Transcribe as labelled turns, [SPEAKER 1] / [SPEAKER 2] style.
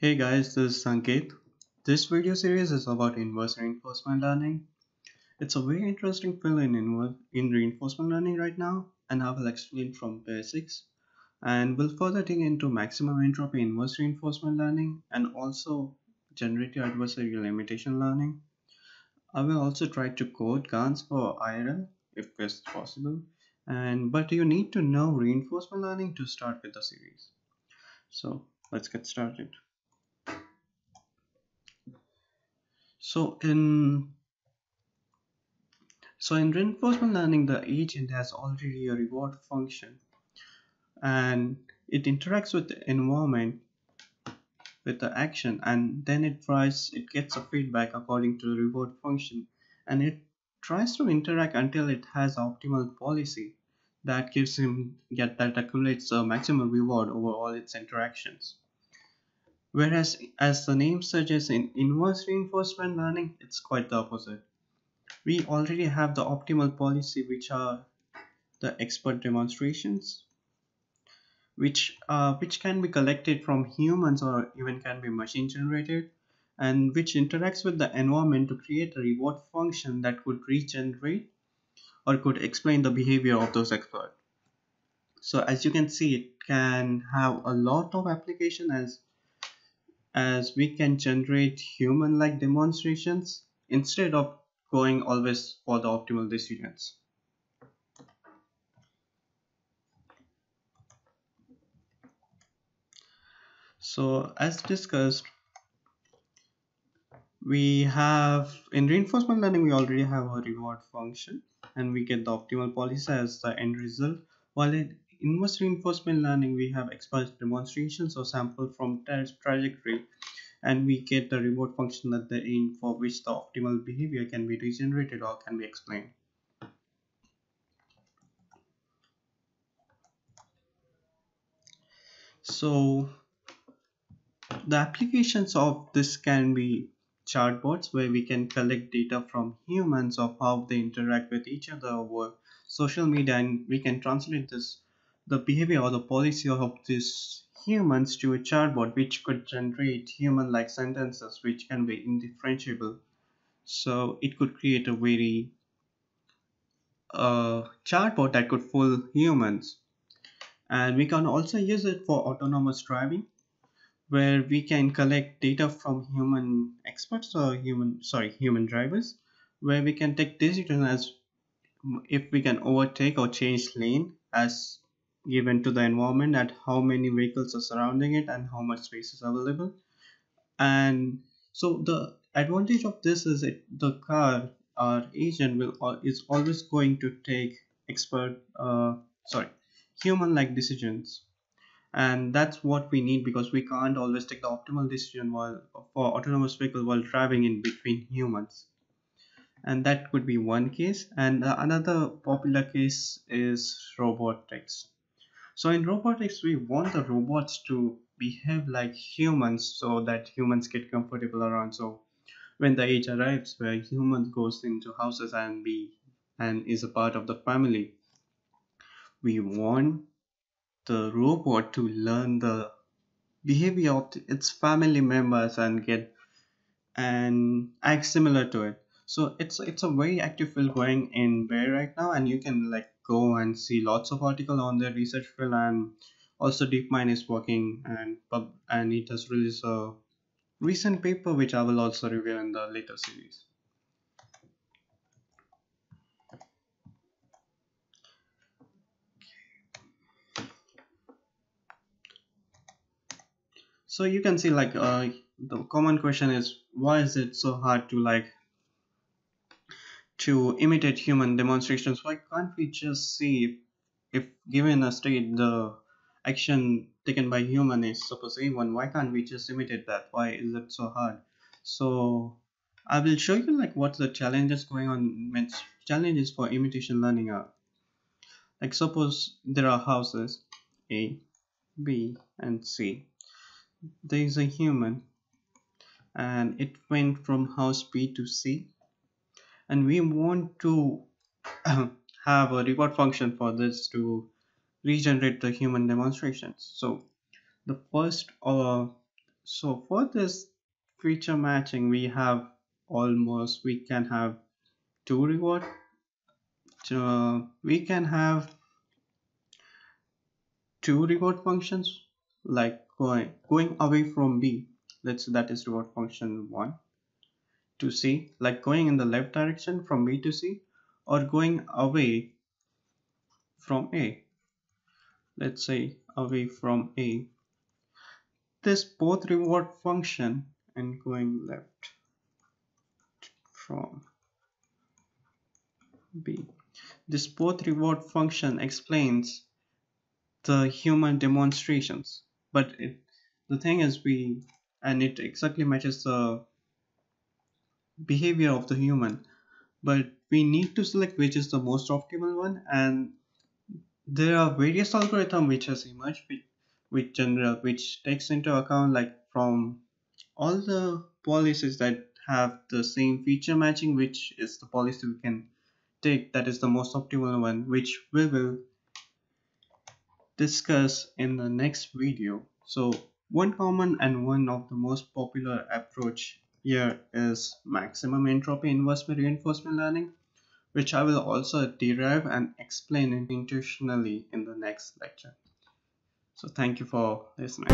[SPEAKER 1] Hey guys, this is Sanket. This video series is about inverse reinforcement learning. It's a very interesting field in, in reinforcement learning right now, and I will explain from basics. And we'll further dig into maximum entropy inverse reinforcement learning and also generative adversarial imitation learning. I will also try to code GANs for IRL if it's possible. And but you need to know reinforcement learning to start with the series. So let's get started. So in so in reinforcement learning, the agent has already a reward function and it interacts with the environment with the action and then it tries it gets a feedback according to the reward function and it tries to interact until it has optimal policy that gives him get that accumulates a maximum reward over all its interactions. Whereas, as the name suggests, in inverse reinforcement learning, it's quite the opposite. We already have the optimal policy, which are the expert demonstrations, which uh, which can be collected from humans or even can be machine generated, and which interacts with the environment to create a reward function that could regenerate or could explain the behavior of those experts. So as you can see, it can have a lot of application as as we can generate human-like demonstrations instead of going always for the optimal decisions. So as discussed, we have in reinforcement learning, we already have a reward function and we get the optimal policy as the end result. While in inverse reinforcement learning, we have expert demonstrations or sample from test trajectory and we get the reward function at the end for which the optimal behavior can be regenerated or can be explained. So the applications of this can be chatbots where we can collect data from humans of how they interact with each other over social media and we can translate this the behavior or the policy of these humans to a chatbot which could generate human-like sentences which can be indifferentiable. So it could create a very uh, chatbot that could fool humans. And we can also use it for autonomous driving where we can collect data from human experts or human sorry human drivers where we can take decisions as if we can overtake or change lane as given to the environment at how many vehicles are surrounding it and how much space is available. And so the advantage of this is that the car or agent will is always going to take expert uh, sorry human like decisions. And that's what we need because we can't always take the optimal decision while for autonomous vehicle while driving in between humans. And that could be one case. And another popular case is robotics so in robotics, we want the robots to behave like humans so that humans get comfortable around. So when the age arrives where humans goes into houses and be and is a part of the family, we want the robot to learn the behavior of its family members and get and act similar to it so it's it's a very active field going in Bay right now and you can like go and see lots of article on their research field and also DeepMind is working and pub and it has released a recent paper which I will also review in the later series. So you can see like uh, the common question is why is it so hard to like to imitate human demonstrations why can't we just see if given a state the action taken by human is suppose a1 why can't we just imitate that? Why is it so hard? So i will show you like what the challenges going on challenges for imitation learning are like suppose there are houses a b and c. There is a human and it went from house b to c and we want to have a reward function for this to regenerate the human demonstrations. So the first uh, so for this feature matching we have almost we can have two reward. Uh, we can have two reward functions like going going away from b. Let's say that is reward function 1 to c like going in the left direction from b to c or going away from a. Let's say away from a. This both reward function and going left from b. This both reward function explains the human demonstrations but it, the thing is we and it exactly matches the behavior of the human. But we need to select which is the most optimal one and there are various algorithm which has emerged with, with general which takes into account like from all the policies that have the same feature matching which is the policy we can take that is the most optimal one which we will discuss in the next video. So one common and one of the most popular approach here is maximum entropy inverse reinforcement learning which I will also derive and explain intuitionally in the next lecture. So thank you for listening.